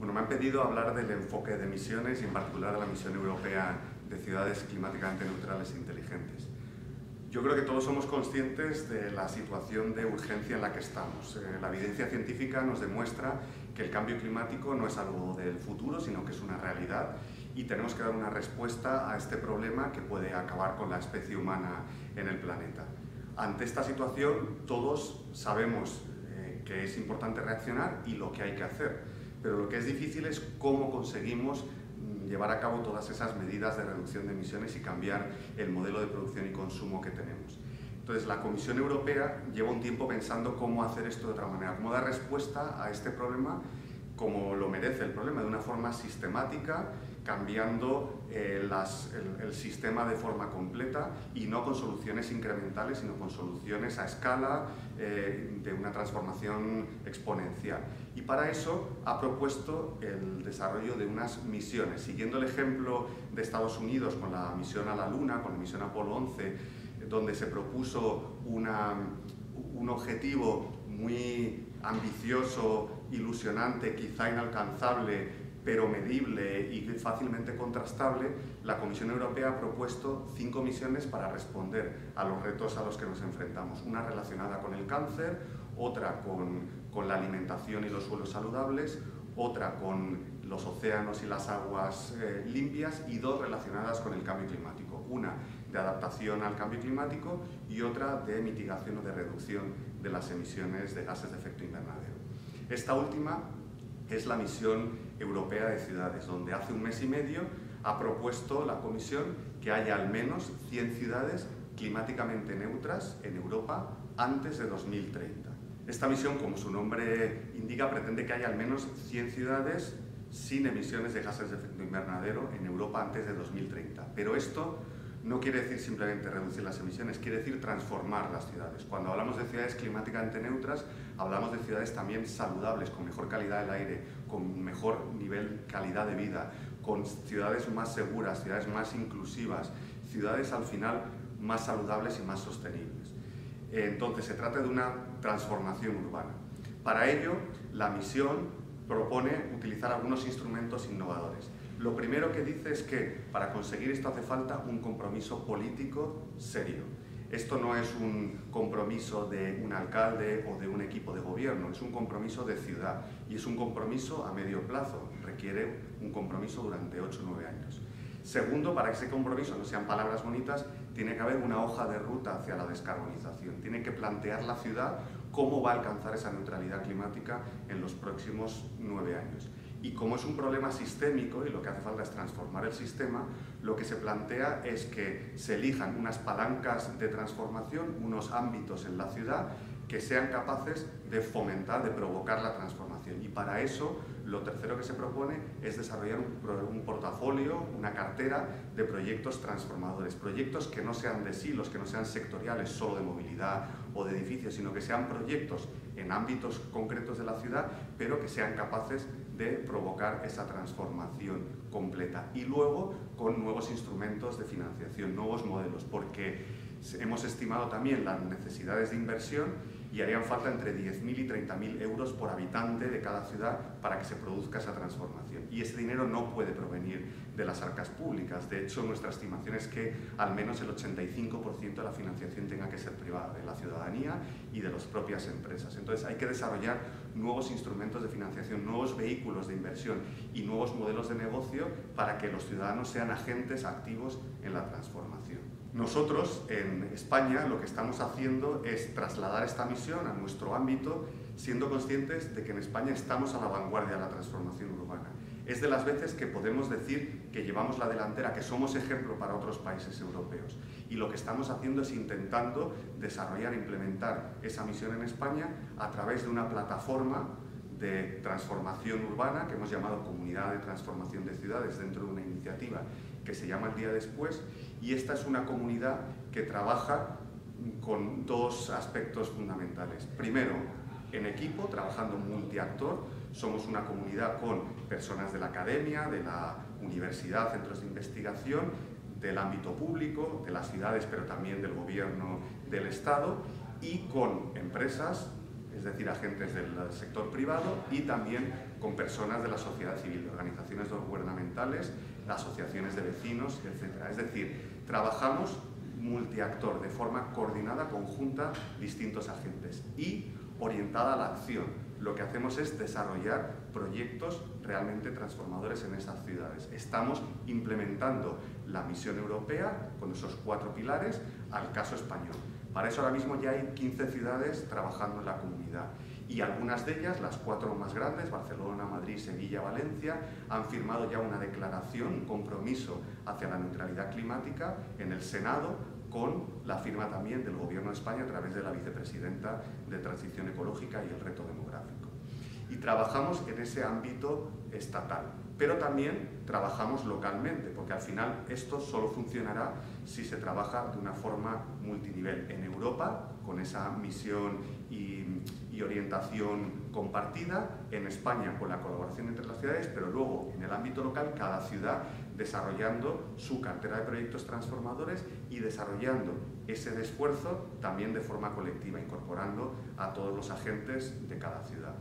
Bueno, me han pedido hablar del enfoque de emisiones y en particular de la misión europea de ciudades climáticamente neutrales e inteligentes. Yo creo que todos somos conscientes de la situación de urgencia en la que estamos. Eh, la evidencia científica nos demuestra que el cambio climático no es algo del futuro, sino que es una realidad y tenemos que dar una respuesta a este problema que puede acabar con la especie humana en el planeta. Ante esta situación todos sabemos eh, que es importante reaccionar y lo que hay que hacer, pero lo que es difícil es cómo conseguimos llevar a cabo todas esas medidas de reducción de emisiones y cambiar el modelo de producción y consumo que tenemos. Entonces, la Comisión Europea lleva un tiempo pensando cómo hacer esto de otra manera, cómo dar respuesta a este problema como lo merece el problema, de una forma sistemática cambiando eh, el, sistema de forma completa y no con soluciones incrementales, sino con soluciones a escala eh, de una transformación exponencial. Y para eso ha propuesto el desarrollo de unas misiones, siguiendo el ejemplo de Estados Unidos con la misión a la Luna, con la misión Apolo 11, donde se propuso un objetivo muy ambicioso, ilusionante, quizá inalcanzable, pero medible y fácilmente contrastable, la Comisión Europea ha propuesto cinco misiones para responder a los retos a los que nos enfrentamos. Una relacionada con el cáncer, otra con, la alimentación y los suelos saludables, otra con los océanos y las aguas eh, limpias y dos relacionadas con el cambio climático. Una de adaptación al cambio climático y otra de mitigación o de reducción de las emisiones de gases de efecto invernadero. Esta última es la misión europea de ciudades, donde hace un mes y medio ha propuesto la Comisión que haya al menos 100 ciudades climáticamente neutras en Europa antes de 2030. Esta misión, como su nombre indica, pretende que haya al menos 100 ciudades sin emisiones de gases de efecto invernadero en Europa antes de 2030. Pero esto no quiere decir simplemente reducir las emisiones, quiere decir transformar las ciudades. Cuando hablamos de ciudades climáticamente neutras, hablamos de ciudades también saludables, con mejor calidad del aire, con mejor nivel calidad de vida, con ciudades más seguras, ciudades más inclusivas, ciudades al final más saludables y más sostenibles. Entonces se trata de una transformación urbana. Para ello, la misión propone utilizar algunos instrumentos innovadores. Lo primero que dice es que para conseguir esto hace falta un compromiso político serio. Esto no es un compromiso de un alcalde o de un equipo de gobierno, es un compromiso de ciudad y es un compromiso a medio plazo, requiere un compromiso durante 8 o 9 años. Segundo, para que ese compromiso no sean palabras bonitas, tiene que haber una hoja de ruta hacia la descarbonización. Tiene que plantear la ciudad cómo va a alcanzar esa neutralidad climática en los próximos nueve años. Y como es un problema sistémico y lo que hace falta es transformar el sistema, lo que se plantea es que se elijan unas palancas de transformación, unos ámbitos en la ciudad que sean capaces de fomentar, de provocar la transformación. Y para eso, lo tercero que se propone es desarrollar un, portafolio, una cartera de proyectos transformadores, proyectos que no sean de silos, que no sean sectoriales, solo de movilidad o de edificios, sino que sean proyectos en ámbitos concretos de la ciudad, pero que sean capaces de provocar esa transformación completa. Y luego con nuevos instrumentos de financiación, nuevos modelos, porque hemos estimado también las necesidades de inversión y harían falta entre 10.000 y 30.000 euros por habitante de cada ciudad para que se produzca esa transformación. Y ese dinero no puede provenir de las arcas públicas. De hecho, nuestra estimación es que al menos el 85% de la financiación tenga que ser privada, de la ciudadanía y de las propias empresas. Entonces hay que desarrollar nuevos instrumentos de financiación, nuevos vehículos de inversión y nuevos modelos de negocio para que los ciudadanos sean agentes activos en la transformación. Nosotros en España lo que estamos haciendo es trasladar esta misión a nuestro ámbito, siendo conscientes de que en España estamos a la vanguardia de la transformación urbana. Es de las veces que podemos decir que llevamos la delantera, que somos ejemplo para otros países europeos. Y lo que estamos haciendo es intentando desarrollar e implementar esa misión en España a través de una plataforma de transformación urbana que hemos llamado Comunidad de Transformación de Ciudades dentro de una iniciativa que se llama El Día Después y esta es una comunidad que trabaja con dos aspectos fundamentales. Primero, en equipo, trabajando multiactor, somos una comunidad con personas de la academia, de la universidad, centros de investigación, del ámbito público, de las ciudades, pero también del gobierno del Estado, y con empresas, es decir, agentes del sector privado y también con personas de la sociedad civil, organizaciones gubernamentales, asociaciones de vecinos, etc. Es decir, trabajamos multiactor, de forma coordinada, conjunta, distintos agentes y orientada a la acción. Lo que hacemos es desarrollar proyectos realmente transformadores en esas ciudades. Estamos implementando la misión europea con esos cuatro pilares al caso español. Para eso ahora mismo ya hay 15 ciudades trabajando en la comunidad y algunas de ellas, las cuatro más grandes, Barcelona, Madrid, Sevilla, Valencia, han firmado ya una declaración, un compromiso hacia la neutralidad climática en el Senado con la firma también del Gobierno de España a través de la Vicepresidenta de Transición Ecológica y el Reto Demográfico. Y trabajamos en ese ámbito estatal, pero también trabajamos localmente, porque al final esto solo funcionará si se trabaja de una forma multinivel. En Europa, con esa misión y, orientación compartida, en España con la colaboración entre las ciudades, pero luego en el ámbito local cada ciudad desarrollando su cartera de proyectos transformadores y desarrollando ese esfuerzo también de forma colectiva, incorporando a todos los agentes de cada ciudad.